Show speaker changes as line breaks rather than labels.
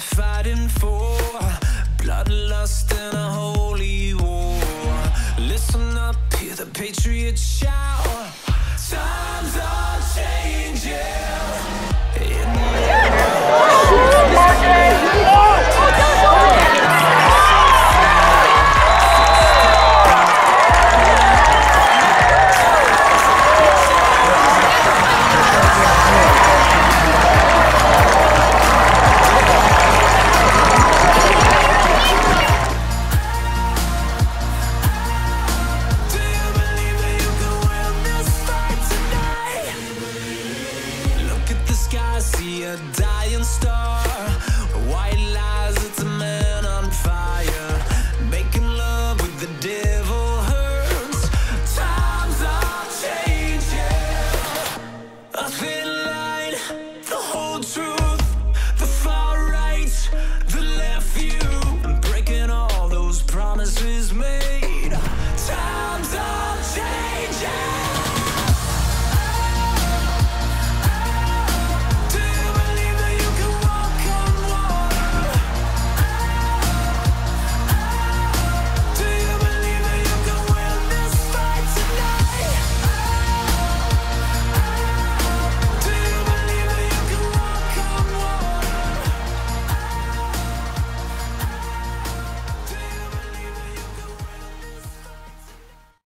fighting for? Bloodlust and a holy war. Listen up, hear the patriots shout. Sky, see a dying star.